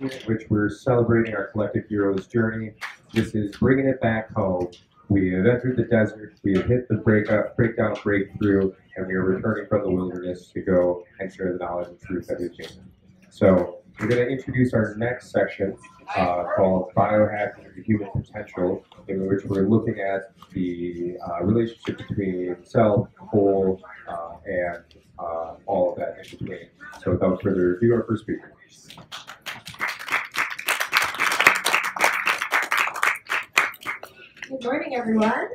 which we're celebrating our collective hero's journey. This is bringing it back home. We have entered the desert, we have hit the breakup, breakdown, breakthrough, and we are returning from the wilderness to go and share the knowledge and truth that we've gained. So we're going to introduce our next section uh, called Biohacking the Human Potential, in which we're looking at the uh, relationship between self, whole, uh, and uh, all of that in between. So without further ado, our first speaker. Good morning, everyone.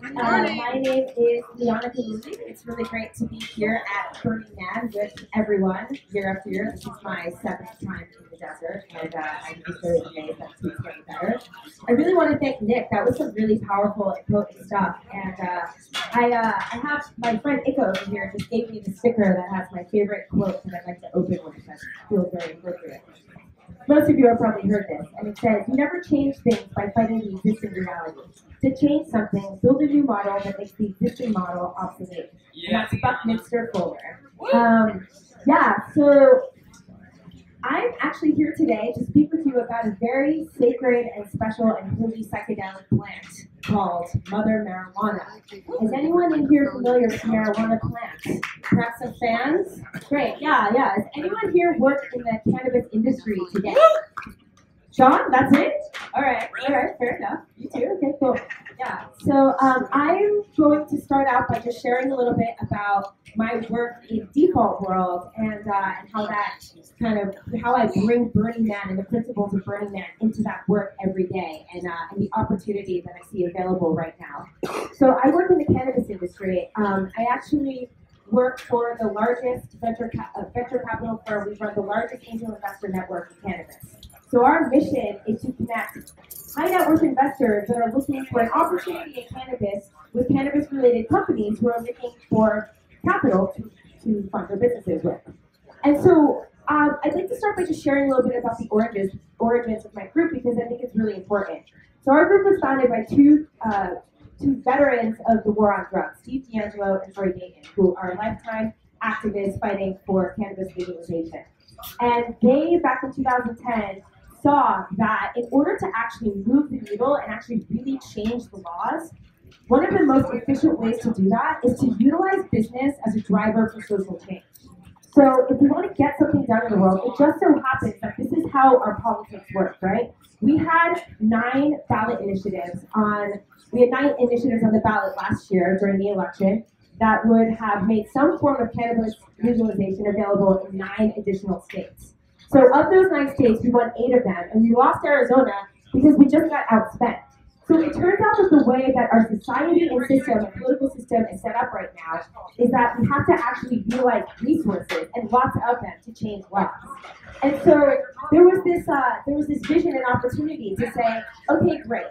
Good Uh, morning. my name is Liana Gillooly. It's really great to be here at Burning Man with everyone year after year. This is my seventh time in the desert, and uh, I'm just really amazed that it's getting better. I really want to thank Nick. That was some really powerful and potent stuff. And uh, I, uh, I have my friend Iko over here just gave me the sticker that has my favorite quote that I'd like to open with that feels very appropriate. Most of you have probably heard this, and it says, You never change things by fighting the existing reality. To change something, build a new model that makes the existing model obsolete. And that's Buckminster Fuller. Um, yeah, so I'm actually here today to speak with you about a very sacred and special and holy psychedelic plant called Mother Marijuana. Is anyone in here familiar with marijuana plants? Perhaps some fans? Great, yeah, yeah. Does anyone here work in the cannabis industry today? Sean, that's it? All right, all right, fair enough. You too? Okay, cool. Yeah, so um, I'm going to start out by just sharing a little bit about my work in Default World and, uh, and how that kind of, how I bring Burning Man and the principles of Burning Man into that work every day and, uh, and the opportunity that I see available right now. So I work in the cannabis industry. Um, I actually work for the largest venture, ca- uh, venture capital firm. We run the largest angel investor network in cannabis. So our mission is to connect high net worth investors that are looking for an opportunity in cannabis with cannabis related companies who are looking for capital to, to fund their businesses with. And so um, I'd like to start by just sharing a little bit about the origins, origins of my group because I think it's really important. So our group was founded by two uh, two veterans of the war on drugs, Steve DeAngelo and Troy Dayton, who are lifetime activists fighting for cannabis legalization. And they, back in 2010, saw that in order to actually move the needle and actually really change the laws, one of the most efficient ways to do that is to utilize business as a driver for social change. So if we want to get something done in the world, it just so happens that this is how our politics work, right? We had nine ballot initiatives on we had nine initiatives on the ballot last year during the election that would have made some form of cannabis legalization available in nine additional states. So of those nine states, we won eight of them, and we lost Arizona because we just got outspent. So it turns out that the way that our society and system, and political system is set up right now, is that we have to actually utilize resources and lots of them to change laws. And so there was this uh, there was this vision and opportunity to say, okay, great.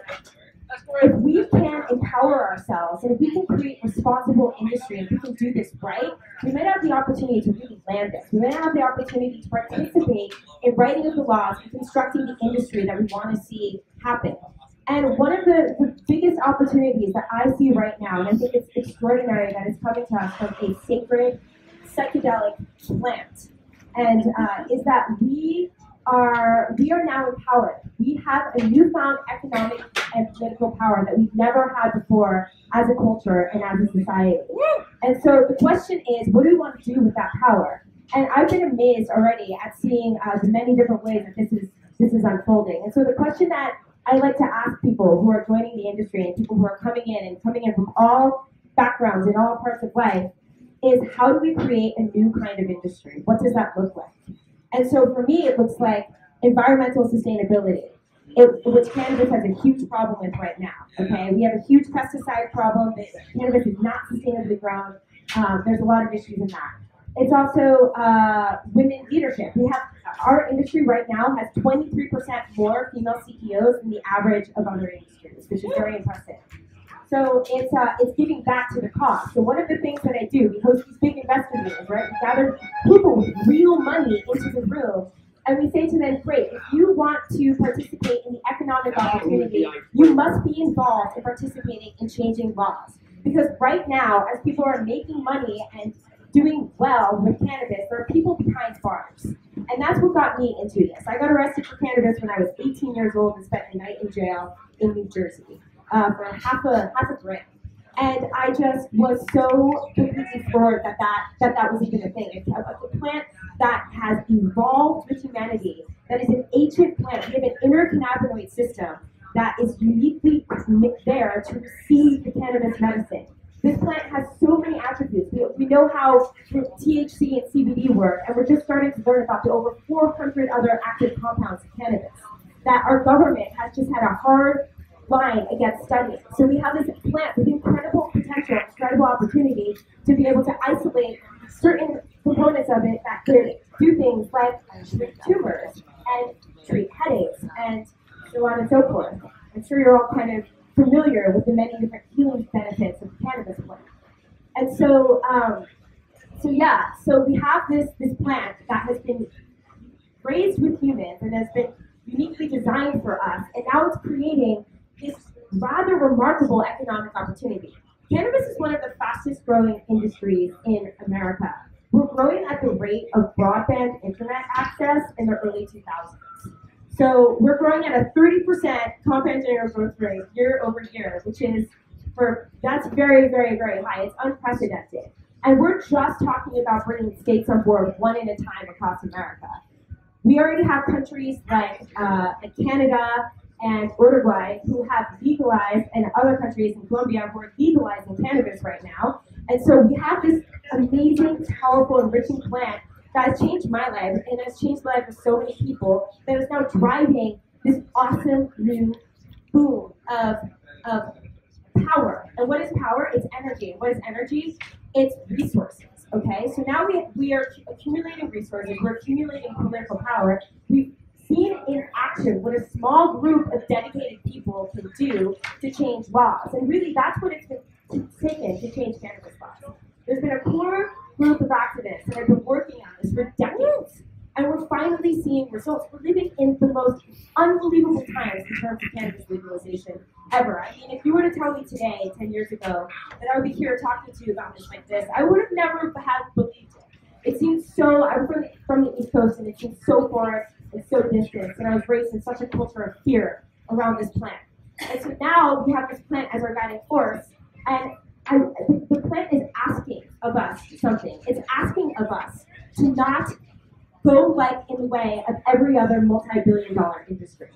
If we can empower ourselves and if we can create responsible industry, and we can do this right, we might have the opportunity to really land this. We might have the opportunity to participate in writing of the laws and constructing the industry that we want to see happen. And one of the, the biggest opportunities that I see right now, and I think it's extraordinary that it's coming to us from a sacred psychedelic plant, and uh, is that we are we are now empowered. We have a newfound economic and political power that we've never had before as a culture and as a society. And so the question is, what do we want to do with that power? And I've been amazed already at seeing uh, the many different ways that this is this is unfolding. And so the question that I like to ask people who are joining the industry and people who are coming in and coming in from all backgrounds and all parts of life is how do we create a new kind of industry? What does that look like? And so for me, it looks like environmental sustainability, it, which cannabis has a huge problem with right now. Okay, we have a huge pesticide problem. Cannabis is not sustainably grown. Um, there's a lot of issues in that. It's also uh, women leadership. We have our industry right now has 23% more female CEOs than the average of other industries, which is very impressive. So it's uh, it's giving back to the cause. So one of the things that I do, we host these big investor meetings, right? We gather people with real money into the room, and we say to them, "Great, if you want to participate in the economic opportunity, you must be involved in participating in changing laws. Because right now, as people are making money and doing well with cannabis, there are people behind bars. And that's what got me into this. I got arrested for cannabis when I was 18 years old and spent a night in jail in New Jersey uh, for half a half a gram. And I just was so completely floored that that, that, that was even a thing. It's a plant that has evolved with humanity, that is an ancient plant. We have an endocannabinoid system that is uniquely there to receive the cannabis medicine. This plant has so many attributes. We, we know how THC and CBD work, and we're just starting to learn about the over 400 other active compounds of cannabis that our government has just had a hard line against studying. So we have this plant with incredible potential, incredible opportunity to be able to isolate certain components of it that could do things like treat tumors and treat headaches and so on and so forth. I'm sure you're all kind of familiar with the many different healing benefits of cannabis plant. And so, um, so yeah, so we have this this plant that has been raised with humans and has been uniquely designed for us, and now it's creating this rather remarkable economic opportunity. Cannabis is one of the fastest growing industries in America. We're growing at the rate of broadband internet access in the early 2000s. So we're growing at a 30% compound annual growth rate year over year, which is for that's very, very, very high. It's unprecedented. And we're just talking about bringing states on board one at a time across America. We already have countries like uh, Canada and Uruguay who have legalized, and other countries in Colombia who are legalizing cannabis right now. And so we have this amazing, powerful, enriching plant that has changed my life and has changed the life of so many people that is now driving this awesome new boom of, of power. And what is power? It's energy. What is energy? It's resources. Okay, so now we, we are accumulating resources, we're accumulating political power. We've seen in action what a small group of dedicated people can do to change laws. And really, that's what it's been taken to change cannabis laws. There's been a core group of activists that have been working on this for decades. And we're finally seeing results. We're living in the most unbelievable times in terms of cannabis legalization ever. I mean, if you were to tell me today, 10 years ago, that I would be here talking to you about this like this, I would have never have believed it. It seems so, I'm from, from the East Coast, and it seems so far and so distant. And I was raised in such a culture of fear around this plant. And so now we have this plant as our guiding force. And I, the plant is asking of us something. It's asking of us to not go like in the way of every other multi-billion dollar industry.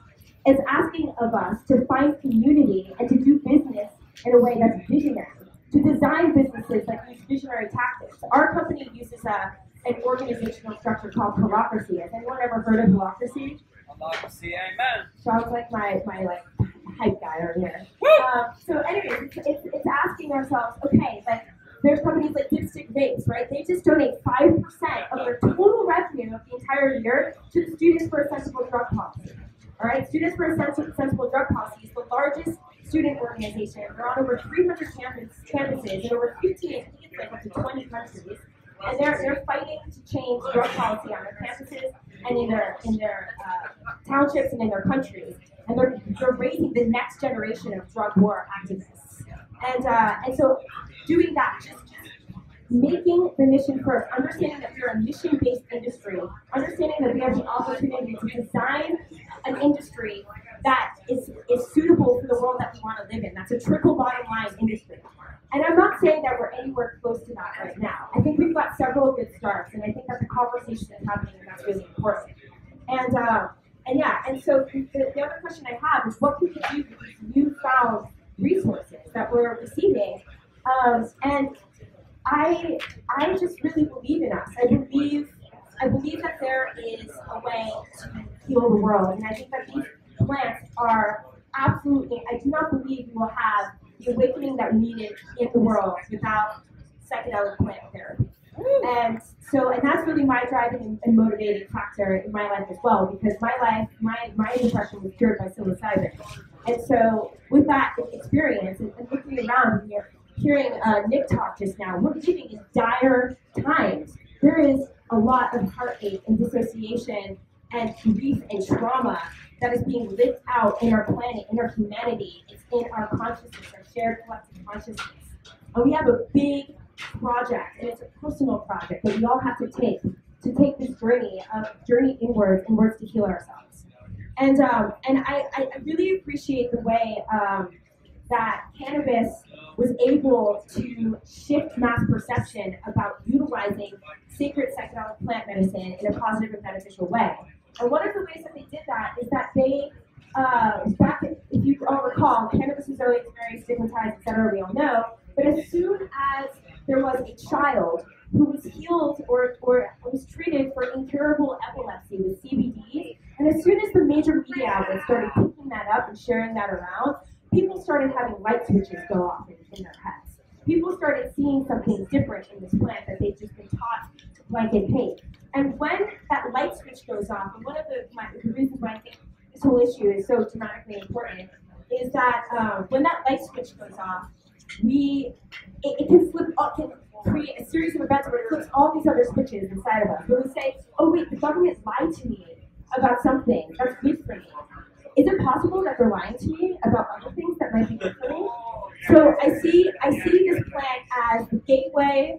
It's asking of us to find community and to do business in a way that's visionary, to design businesses that use visionary tactics. Our company uses a, an organizational structure called holacracy. Has anyone ever heard of holacracy? Holacracy, amen. Sounds like my, my like hype guy over here. Um, so anyways, it's, it's, it's asking ourselves, okay, like there's companies like Dipstick Vapes, right? They just donate 5% of their total revenue of the entire year to the Students for a Sensible Drug Policy. All right, Students for a Sensible Drug Policy is the largest student organization. They're on over 300 campus, campuses in over 15, I think it's like up to 20 countries. And they're, they're fighting to change drug policy on their campuses and in their, in their uh, townships and in their countries. And they're, they're raising the next generation of drug war activists. And, uh, and so doing that, just making the mission first, understanding that we're a mission-based industry, understanding that we have the opportunity to design an industry that is, is suitable for the world that we want to live in. That's a triple bottom line industry. And I'm not saying that we're anywhere close to that right now. Several good starts, and I think that the conversation is happening, and that's really important. And uh, and yeah, and so the, the other question I have is what can we do with these resources that we're receiving um, and I, I just really believe in us. I believe, I believe that there is a way to heal the world, and I think that these plants are absolutely. I do not believe we will have the awakening that we needed in the world without psychedelic plant therapy. And so, and that's really my driving and, and, motivating factor in my life as well, because my life, my, my depression was cured by psilocybin. And so, with that experience and, and looking around, you know, hearing uh, Nick talk just now, we're living in dire times. There is a lot of heartache and dissociation and grief and trauma that is being lived out in our planet, in our humanity. It's in our consciousness, our shared collective consciousness. And we have a big project, and it's a personal project that we all have to take to take this journey of journey inwards, inwards to heal ourselves. And um, and I, I really appreciate the way um, that cannabis was able to shift mass perception about utilizing sacred psychedelic plant medicine in a positive and beneficial way. And one of the ways that they did that is that they, uh, back, if you all recall, cannabis is always very stigmatized, et cetera, we all know. But as soon child who was healed or, or was treated for incurable epilepsy with CBD, and as soon as the major media outlets started picking that up and sharing that around, people started having light switches go off in, in their heads. People started seeing something different in this plant that they'd just been taught to blanket hate. And when that light switch goes off, and one of the, my, the reasons why I think this whole issue is so dramatically important is that um, when that light switch goes off, we it, it can flip up, can create a series of events where it flips all these other switches inside of us. Where we say, oh wait, the government lied to me about something that's good for me. Is it possible that they're lying to me about other things that might be good for me? So I see I see this plant as the gateway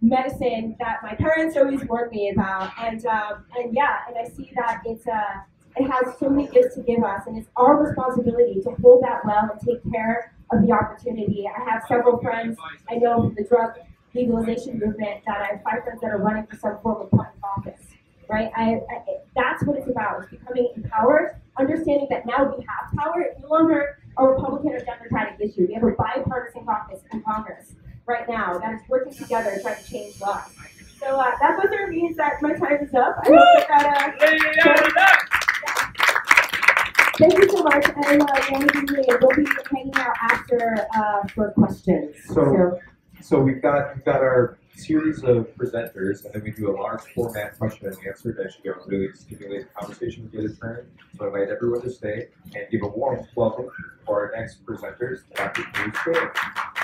medicine that my parents always warned me about, and um, and yeah, and I see that it's uh, it has so many gifts to give us, and it's our responsibility to hold that well and take care of the opportunity. I have several friends I know from the drug legalization movement that I have five friends that are running for some form of public office. Right? I, I, that's what it's about. It's becoming empowered, understanding that now we have power. It's no longer a Republican or Democratic issue. We have a bipartisan caucus in Congress right now that is working together to try to change laws. So uh, that buzzer means that my time is up. I hope that, uh, Thank you so much, and uh, we'll be hanging out after uh, for questions. So, so we've got we've got our series of presenters, and then we do a large format question and answer that should really stimulating conversation with the other turn. So I invite everyone to stay and give a warm welcome for our next presenters, Dr. Bruce Gray.